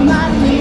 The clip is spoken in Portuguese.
amar-me.